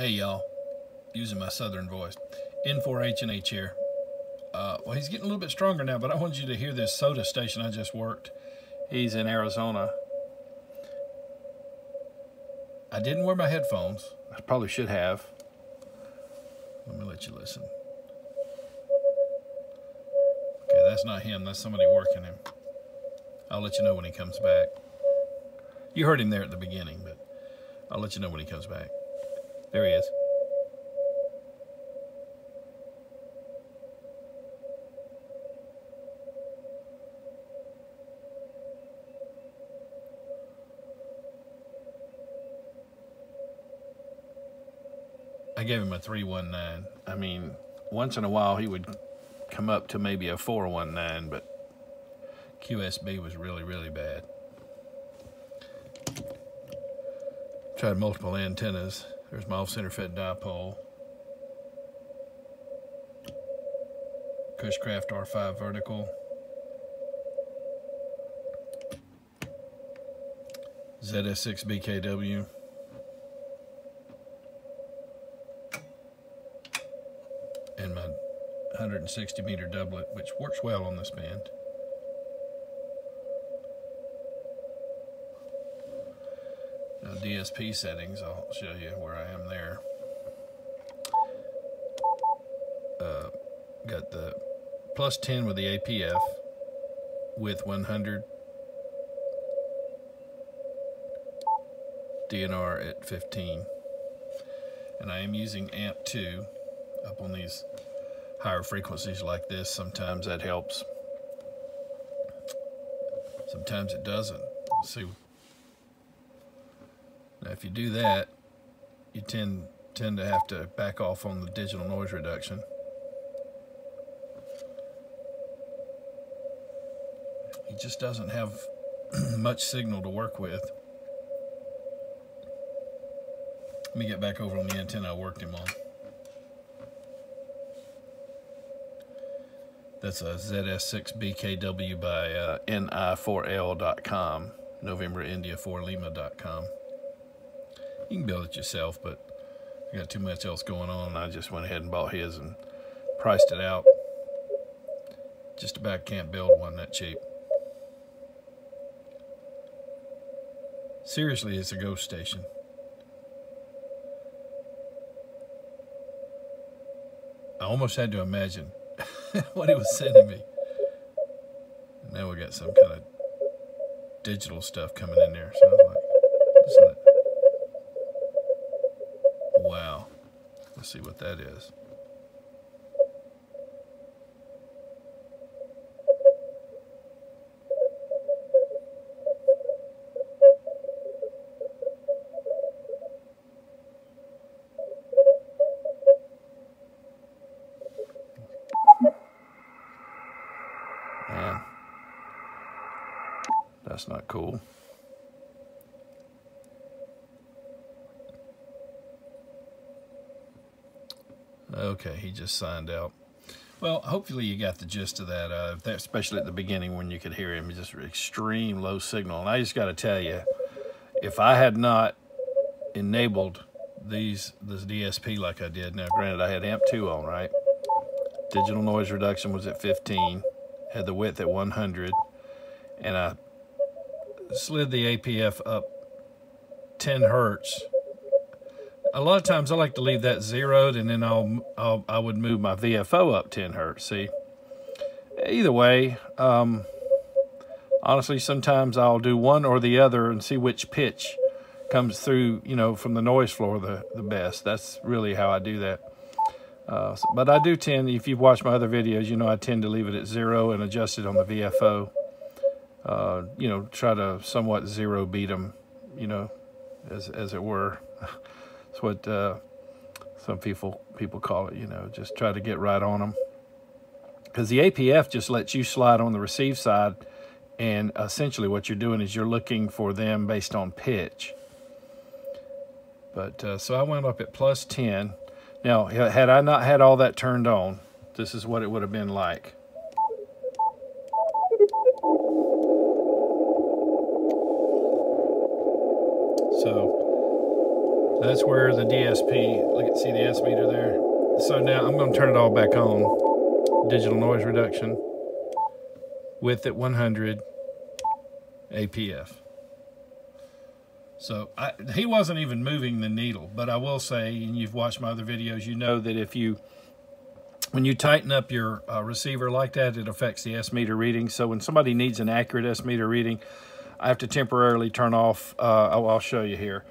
Hey y'all, using my southern voice. N4HNH here. Uh, well, he's getting a little bit stronger now, but I want you to hear this SOTA station I just worked. He's in Arizona. I didn't wear my headphones. I probably should have. Let me let you listen. Okay, that's not him. That's somebody working him. I'll let you know when he comes back. You heard him there at the beginning, but I'll let you know when he comes back. There he is. I gave him a 319. I mean, once in a while he would come up to maybe a 419, but QSB was really, really bad. Tried multiple antennas. There's my off-center fed dipole. Cushcraft R5 vertical. ZS6 BKW. And my 160 meter doublet, which works well on this band. DSP settings, I'll show you where I am there. Uh, got the plus 10 with the APF with 100 DNR at 15 and I am using amp 2 up on these higher frequencies like this. Sometimes that helps. Sometimes it doesn't. Let's see now if you do that you tend tend to have to back off on the digital noise reduction. He just doesn't have much signal to work with. Let me get back over on the antenna I worked him on. That's a ZS6BKW by uh, NI4L.com, November India 4 Lima.com. You can build it yourself, but I got too much else going on. I just went ahead and bought his and priced it out. Just about can't build one that cheap. Seriously, it's a ghost station. I almost had to imagine what he was sending me. Now we got some kind of digital stuff coming in there. So I like, listen Wow. Let's see what that is. Ah. That's not cool. Okay, he just signed out. Well, hopefully you got the gist of that, uh, especially at the beginning when you could hear him, just extreme low signal. And I just got to tell you, if I had not enabled these this DSP like I did, now granted I had amp 2 on, right? Digital noise reduction was at 15, had the width at 100, and I slid the APF up 10 hertz. A lot of times I like to leave that zeroed and then I'll, I'll I would move my VFO up 10 hertz, see? Either way, um, honestly, sometimes I'll do one or the other and see which pitch comes through, you know, from the noise floor the, the best. That's really how I do that. Uh, but I do tend, if you've watched my other videos, you know I tend to leave it at zero and adjust it on the VFO uh, you know, try to somewhat zero beat them, you know, as as it were. That's what uh, some people people call it, you know, just try to get right on them. Because the APF just lets you slide on the receive side, and essentially what you're doing is you're looking for them based on pitch. But uh, so I went up at plus 10. Now, had I not had all that turned on, this is what it would have been like. So That's where the DSP, look at, see the S meter there? So now I'm gonna turn it all back on. Digital noise reduction, width at 100, APF. So I, he wasn't even moving the needle, but I will say, and you've watched my other videos, you know that if you, when you tighten up your uh, receiver like that, it affects the S meter reading. So when somebody needs an accurate S meter reading, I have to temporarily turn off, uh, oh, I'll show you here.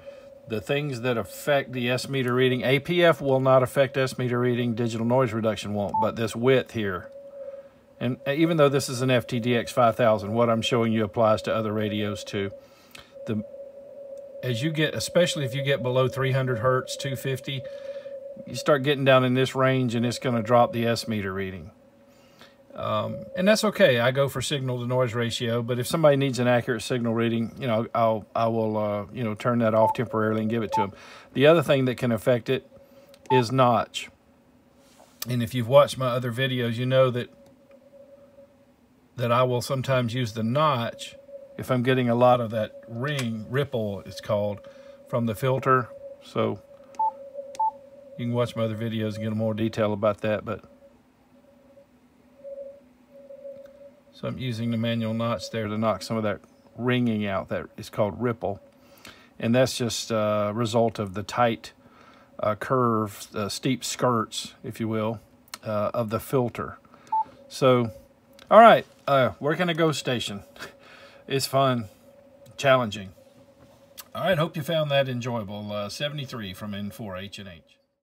The things that affect the S meter reading, APF will not affect S meter reading, digital noise reduction won't, but this width here, and even though this is an FTDX 5000, what I'm showing you applies to other radios too. The as you get, especially if you get below 300 hertz, 250, you start getting down in this range and it's going to drop the S meter reading. Um, and that's okay. I go for signal to noise ratio, but if somebody needs an accurate signal reading, you know, I'll, I will, uh, you know, turn that off temporarily and give it to them. The other thing that can affect it is notch. And if you've watched my other videos, you know that that I will sometimes use the notch if I'm getting a lot of that ring, ripple it's called, from the filter. So you can watch my other videos and get more detail about that. But So I'm using the manual notch there to knock some of that ringing out. That is called ripple. And that's just a result of the tight uh, curve, steep skirts, if you will, uh, of the filter. So, all right, uh, working a ghost station. It's fun, challenging. All right, hope you found that enjoyable. Uh, 73 from N4HNH.